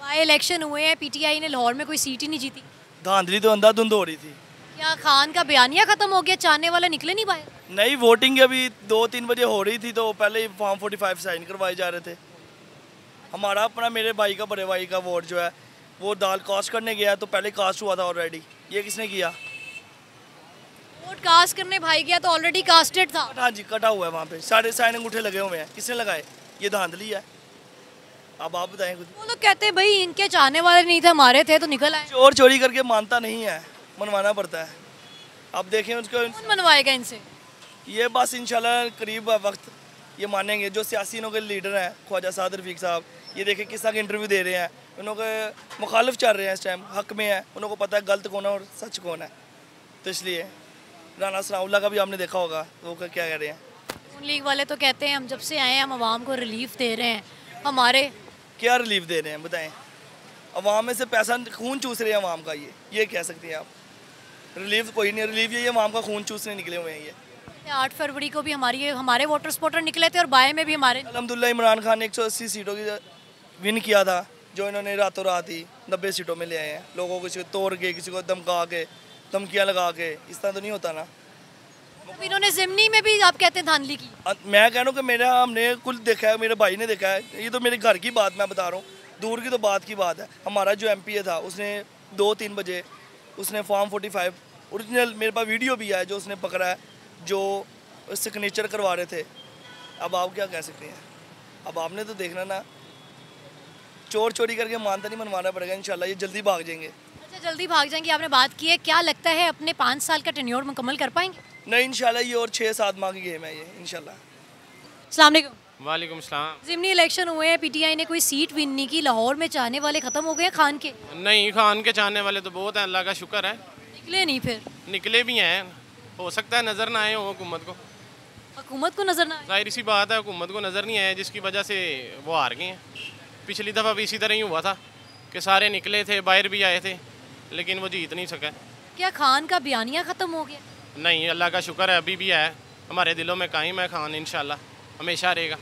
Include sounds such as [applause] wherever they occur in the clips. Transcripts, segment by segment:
By election हुए हैं PTI ने लाहौर में कोई सीट ही नहीं जीती। धांधली तो अंधाधुंध हो रही थी। क्या खान का बयानिया खत्म हो गया? चाहने वाले निकले नहीं पाए नई वोटिंग अभी दो तीन बजे हो रही थी तो पहले ही फॉर्म फोर्टी फाइव साइन करवाए जा रहे थे। हमारा अपना मेरे भाई का बड़े भाई का वोट जो है वो दाल कास्ट करने गया तो पहले कास्ट हुआ था ऑलरेडी ये किसने किया? वोट कास्ट करने भाई गया तो ऑलरेडी कास्टेड था। हाँ जी कटा हुआ है वहाँ पे। सारे साइन अंगूठे लगे हुए हैं। किसने लगाए? ये धांधली है। अब आप बताएँ कुछ। वो लोग कहते हैं भाई इनके चाहने वाले नहीं थे हमारे थे तो निकल आए। चोर चोरी करके मानता नहीं है मनवाना पड़ता है। अब देखें उसको मनवाएगा इनसे? ये बस इंशाल्लाह करीब वक्त ये मानेंगे। जो सियासियों के लीडर हैं ख्वाजा साद रफीक साहब ये देखें किस तरह के इंटरव्यू दे रहे हैं। उन्होंने मुखालफ चल रहे हैं इस टाइम हक में है। उनको पता है गलत कौन है और सच कौन है। तो इसलिए राना सनाउल्ला का भी आपने देखा होगा वो क्या कह रहे हैं। लीग वाले तो कहते हैं हम जब से आए हैं हम आवाम को रिलीफ दे रहे हैं। हमारे क्या रिलीफ दे रहे हैं बताएँ। अवाम में से पैसा खून चूस रहे हैं अवाम का ये ये कह सकते हैं आप। रिलीफ कोई नहीं रिलीफ ये अवाम का खून चूसने निकले हुए हैं ये। आठ फरवरी को भी हमारी हमारे वोटर स्पोटर निकले थे और बाय में भी हमारे। अलहमदिल्ला इमरान खान ने एक सौ अस्सी सीटों की विन किया था जो इन्होंने रातों रात ही नब्बे सीटों में ले आए हैं। लोगों को किसी को तोड़ के किसी को धमका के धमकियाँ लगा के इस तरह तो नहीं होता ना। तो इन्होंने जिमनी में भी आप कहते हैं धांधली की। मैं कह रहा हूँ कि मेरा हमने कुल देखा है मेरे भाई ने देखा है ये तो मेरे घर की बात मैं बता रहा हूँ दूर की तो बात की बात है। हमारा जो एम था उसने दो तीन बजे उसने फॉर्म फोर्टी फाइव ओरिजिनल मेरे पास वीडियो भी है जो उसने पकड़ा है जो सिग्नेचर करवा रहे थे। अब आप क्या कह सकते हैं? अब आपने तो देखना ना चोर चोरी करके मानता नहीं मनवाना पड़ेगा इंशाल्लाह ये जल्दी भाग जाएँगे। अच्छा जल्दी भाग जाएँगे आपने बात की है क्या लगता है अपने पाँच साल का टेन्योर मुकम्मल कर पाएँगे? नहीं इंशाल्लाह ये और छः सात माह की गेम है ये इंशाल्लाह वालेकुम सलाम जिमनी इलेक्शन हुए हैं पीटीआई ने कोई सीट विन नहीं की लाहौर में चाहने वाले ख़त्म हो गए हैं खान के? नहीं खान के चाहने वाले तो बहुत हैं अल्लाह का शुक्र है। निकले नहीं फिर? निकले भी हैं। हो सकता है नज़र ना आए हो हुकूमत को। हुकूमत को नज़र ना आए? ज़ाहिर सी बात है हुकूमत को नज़र नहीं आया जिसकी वजह से वो हार गए हैं। पिछली दफ़ा भी इसी तरह ही हुआ था कि सारे निकले थे बाहर भी आए थे लेकिन वो जीत नहीं सका। क्या खान का बयानिया ख़त्म हो गया? नहीं अल्लाह का शुक्र है अभी भी है। हमारे दिलों में कायम है खान इन हमेशा रहेगा।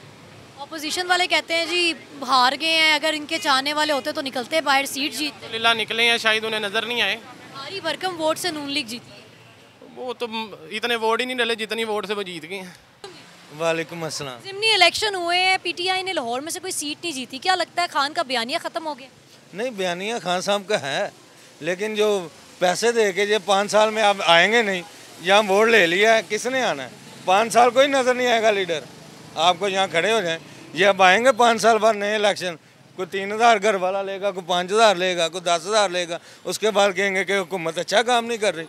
अपोजिशन वाले कहते हैं जी हार गए हैं अगर इनके चाहने वाले होते तो निकलते बाहर सीट जीतते लीला निकले हैं शायद उन्हें नज़र नहीं आए। भारी भरकम वोट से नून लीग जीती। वो तो इतने वोट ही नहीं डले जितनी वोट से वो जीत गए हैं। वालेकुम अस्सलाम। जिमनी इलेक्शन हुए हैं पीटीआई ने लाहौर में से कोई सीट नहीं जीती। क्या लगता है खान का बयानिया ख़त्म हो गया? नहीं बयानिया खान साहब का है लेकिन जो पैसे दे के जो पाँच साल में आप आएँगे नहीं यहाँ वोट ले लिया है किसने आना है? पाँच साल कोई नज़र नहीं आएगा लीडर। आपको यहाँ खड़े हो जाए। ये अब आएँगे पाँच साल बाद नए इलेक्शन। कोई तीन हज़ार घर वाला लेगा कोई पाँच हज़ार लेगा कोई दस हज़ार लेगा। उसके बाद कहेंगे कि हुकूमत अच्छा काम नहीं कर रही।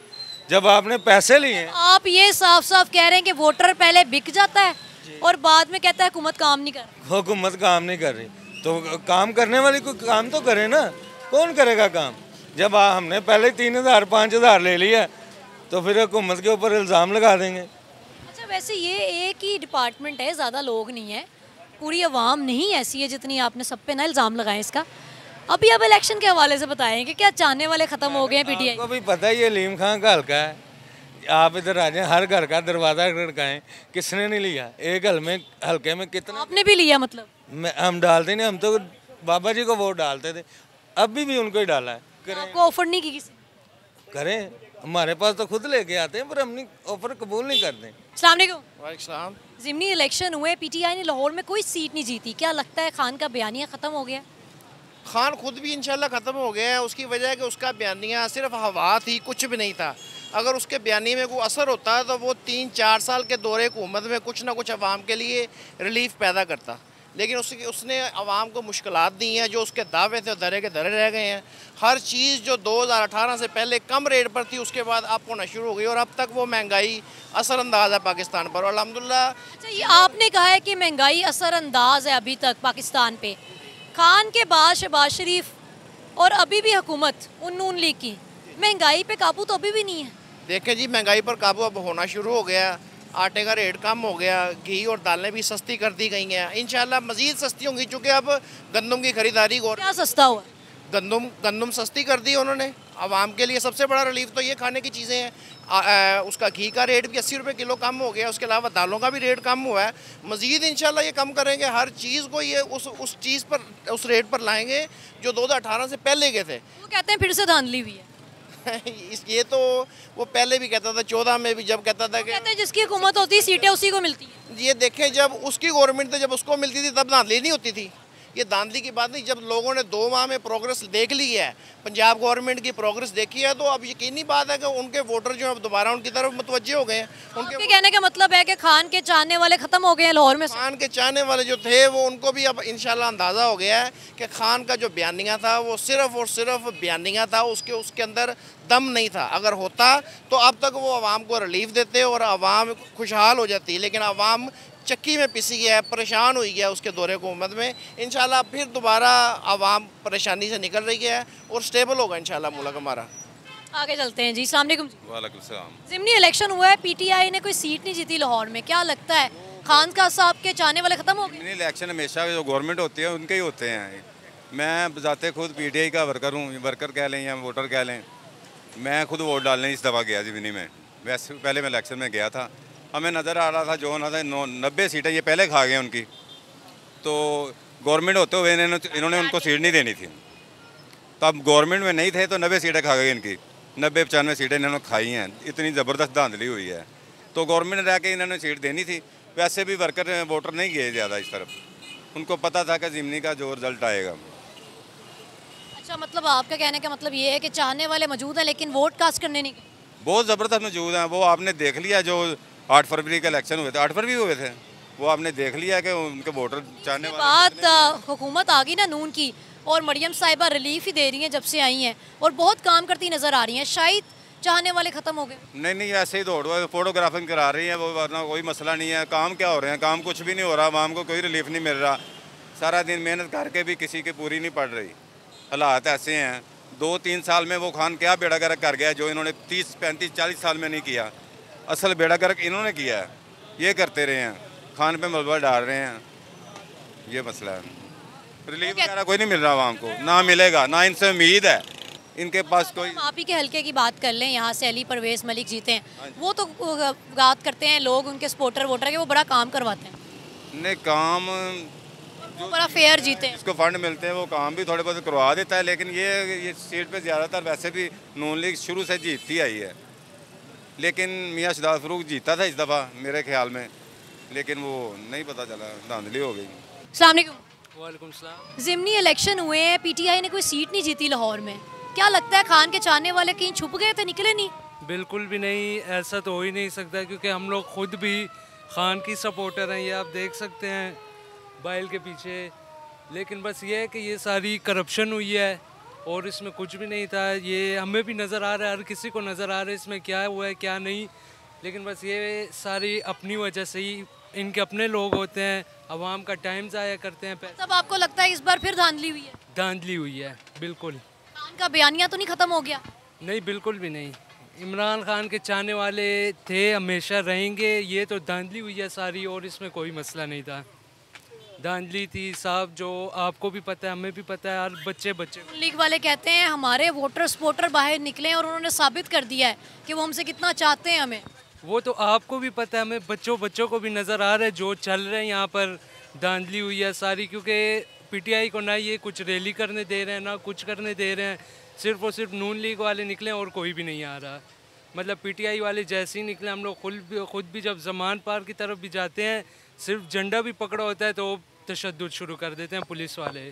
जब आपने पैसे लिए आप ये साफ़ साफ़ कह रहे हैं कि वोटर पहले बिक जाता है और बाद में कहता है हुकूमत काम नहीं कर रही। हुकूमत काम नहीं कर रही। तो काम करने वाली कोई काम तो करे ना। कौन करेगा काम? जब हमने पहले तीन हज़ार पाँच हज़ार ले लिया तो फिर हुकूमत के ऊपर इल्ज़ाम लगा देंगे। अच्छा वैसे ये एक ही डिपार्टमेंट है ज़्यादा लोग नहीं है। पूरी आवाम नहीं ऐसी है जितनी आपने सब पे ना इल्ज़ाम लगाए इसका। अभी अब इलेक्शन के हवाले से बताएँ कि क्या चाहने वाले ख़त्म हो गए हैं पीटीआई को भी पता है ये लीम खान का हल्का है। आप इधर आ जाए हर घर का दरवाज़ा खड़काएँ किसने नहीं लिया? एक हल में हल्के में कितना? आपने भी लिया मतलब? मैं हम डालते नहीं हम तो बाबा जी को वोट डालते थे। अभी भी उनको ही डाला है। आपको ऑफ़र नहीं की किसी करें। हमारे पास तो खुद लेके आते हैं पर हम ऑफ़र कबूल नहीं करते। सलाम जिमनी इलेक्शन हुए पीटीआई ने लाहौर में कोई सीट नहीं जीती। क्या लगता है खान का बयानिया ख़त्म हो गया? खान खुद भी इंशाल्लाह ख़त्म हो गया है। उसकी वजह है कि उसका बयानिया सिर्फ़ हवा थी कुछ भी नहीं था। अगर उसके बयानी में कोई असर होता है तो वो तीन चार साल के दौरे हुकूमत में कुछ ना कुछ अवाम के लिए रिलीफ पैदा करता। लेकिन उसकी उसने आवाम को मुश्किल दी हैं जो उसके दावे थे धरे के धरे रह गए हैं। हर चीज़ जो 2018 से पहले कम रेट पर थी उसके बाद आप होना शुरू हो गई और अब तक वो महँगाई असरअंदाज है पाकिस्तान पर। और अलहमदिल्ला अच्छा ये आपने कहा है कि महँगाई असरअंदाज है अभी तक पाकिस्तान पर खान के बाद शहबाज शरीफ और अभी भी हुकूमत उन नून लीग की। महँगाई पे काबू तो अभी भी नहीं है। देखें जी महँगाई पर काबू अब होना शुरू हो गया। आटे का रेट कम हो गया घी और दालें भी सस्ती कर दी गई हैं। इंशाल्लाह मज़ीद सस्ती होंगी चूँकि अब गंदम की खरीदारी और क्या सस्ता हुआ? गंदम गंदम सस्ती कर दी उन्होंने। आवाम के लिए सबसे बड़ा रिलीफ तो ये खाने की चीज़ें हैं। आ, आ, उसका घी का रेट भी अस्सी रुपये किलो कम हो गया उसके अलावा दालों का भी रेट कम हुआ है। मज़ीद इंशाल्लाह ये कम करेंगे हर चीज़ को ये उस उस चीज़ पर उस रेट पर लाएँगे जो दो हज़ार अठारह से पहले के थे। वो कहते हैं फिर से धांधली हुई है। [laughs] इस ये तो वो पहले भी कहता था चौदह में भी जब कहता था कि कहते जिसकी हुकूमत होती है सीटें उसी को मिलती हैं। ये देखें जब उसकी गवर्नमेंट थी जब उसको मिलती थी तब धांधली नहीं होती थी। ये धांधली की बात नहीं जब लोगों ने दो माह में प्रोग्रेस देख ली है पंजाब गवर्नमेंट की प्रोग्रेस देखी है तो अब यकीनी बात है कि उनके वोटर जो है दोबारा उनकी तरफ़ मुतवजे हो गए हैं। उनके कहने का मतलब है कि खान के चाहने वाले खत्म हो गए हैं लाहौर में खान के चाहने वाले जो थे वो उनको भी अब इंशाल्लाह अंदाज़ा हो गया है कि खान का जो बयानिया था वो सिर्फ़ और सिर्फ़ बयानिया था उसके उसके अंदर दम नहीं था। अगर होता तो अब तक वो आवाम को रिलीफ देते और आवाम खुशहाल हो जाती लेकिन आवाम चक्की में पिसी गया है परेशान हुई गया उसके दौरे हुकूमत में। इन फिर दोबारा आवाम परेशानी से निकल रही है और स्टेबल होगा इन मुल्क हमारा। आगे चलते हैं जी सलाम। जिमनी इलेक्शन हुआ है पीटीआई ने कोई सीट नहीं जीती लाहौर में क्या लगता है? खान का साहब के चाहने वाले खत्म हो गए? जिमनी इलेक्शन हमेशा जो गवर्नमेंट होती है उनके ही होते हैं मैं जाते खुद पीटीआई का वर्कर हूँ वर्कर कह लें या वोटर कह लें मैं खुद वोट डालने इस दफ़ा गया जिमनी में। वैसे पहले मैं इलेक्शन में गया था हमें नज़र आ रहा था जो होना था नौ नब्बे सीटें ये पहले खा गए उनकी। तो गवर्नमेंट होते हुए इन्होंने इन्होंने उनको सीट नहीं देनी थी। तो अब गवर्नमेंट में नहीं थे तो नब्बे सीटें खा गई इनकी। नब्बे पचानवे सीटें इन्होंने खाई हैं। इतनी ज़बरदस्त धांधली हुई है। तो गवर्नमेंट रह के इन्होंने सीट देनी थी। वैसे भी वर्कर वोटर नहीं गए ज़्यादा इस तरफ़। उनको पता था कि जिमनी का जो रिज़ल्ट आएगा। अच्छा मतलब आपका कहने का मतलब ये है कि चाहने वाले मौजूद हैं लेकिन वोट कास्ट करने नहीं बहुत ज़बरदस्त मौजूद हैं। वो आपने देख लिया जो आठ फरवरी के इलेक्शन हुए थे। आठ फरवरी हुए थे। वो आपने देख लिया कि उनके वोटर चाहने वाले बात हुकूमत आ गई ना नून की और मरियम साहिबा रिलीफ ही दे रही हैं जब से आई हैं और बहुत काम करती नज़र आ रही हैं। शायद चाहने वाले ख़त्म हो गए। नहीं नहीं ऐसे ही दौड़ फोटोग्राफिंग करा रही है वो वरना कोई मसला नहीं है। काम क्या हो रहे हैं? काम कुछ भी नहीं हो रहा आवाम को कोई रिलीफ नहीं मिल रहा। सारा दिन मेहनत करके भी किसी की पूरी नहीं पड़ रही। हालात ऐसे हैं। दो तीन साल में वो खान क्या बेड़ा गर्क कर गया जो इन्होंने तीस पैंतीस चालीस साल में नहीं किया। असल बेड़ा गर्क इन्होंने किया है। ये करते रहे हैं। खान पे मलबा डाल रहे हैं। ये मसला है। रिलीफ वगैरह कोई नहीं मिल रहा आवाम को। ना मिलेगा ना इनसे उम्मीद है। इनके पास कोई आप ही के हल्के की बात कर लें। यहाँ से अली परवेज मलिक जीते हैं। हाँ वो तो बात करते हैं लोग उनके सपोर्टर वोटर के वो बड़ा काम करवाते हैं। नहीं काम जो बड़ा फेयर जीते हैं। इसको फंड मिलते हैं वो काम भी थोड़े बहुत करवा देता है लेकिन ये ये सीट पे ज़्यादातर वैसे भी नून लीग शुरू से जीतती आई है। लेकिन मियाँ शदाद फरूक जीता था इस दफ़ा मेरे ख्याल में। लेकिन वो नहीं पता चला धांधली हो गई। वालेकुम जिमनी इलेक्शन हुए हैं पीटीआई ने कोई सीट नहीं जीती लाहौर में। क्या लगता है खान के चाहने वाले कहीं छुप गए थे निकले नहीं? बिल्कुल भी नहीं ऐसा तो हो ही नहीं सकता क्योंकि हम लोग खुद भी खान की सपोर्टर हैं ये आप देख सकते हैं बाइल के पीछे। लेकिन बस ये है कि ये सारी करप्शन हुई है और इसमें कुछ भी नहीं था। ये हमें भी नज़र आ रहा है हर किसी को नज़र आ रहा है इसमें क्या हुआ है क्या नहीं। लेकिन बस ये सारी अपनी वजह से ही इनके अपने लोग होते हैं आवाम का टाइम ज़ाया करते हैं तब आपको लगता है इस बार फिर धांधली हुई है? धांधली हुई है बिल्कुल। खान का बयानिया तो नहीं ख़त्म हो गया? नहीं बिल्कुल भी नहीं। इमरान खान के चाहने वाले थे हमेशा रहेंगे ये तो धांधली हुई है सारी और इसमें कोई मसला नहीं था। धांधली थी साहब जो आपको भी पता है हमें भी पता है हर बच्चे बच्चे। लीग वाले कहते हैं हमारे वोटर सपोर्टर बाहर निकले और उन्होंने साबित कर दिया है कि वो हमसे कितना चाहते हैं हमें. वो तो आपको भी पता है हमें बच्चों बच्चों को भी नज़र आ रहा है जो चल रहे हैं यहाँ पर धांधली हुई है सारी क्योंकि पीटीआई को ना ये कुछ रैली करने दे रहे हैं ना कुछ करने दे रहे हैं सिर्फ़ और सिर्फ़ नून लीग वाले निकले और कोई भी नहीं आ रहा। मतलब पीटीआई वाले जैसे ही निकले हम लोग खुद भी खुद भी जब जमान पार की तरफ़ भी जाते हैं सिर्फ़ झंडा भी पकड़ा होता है तो तशद शुरू कर देते हैं पुलिस वाले।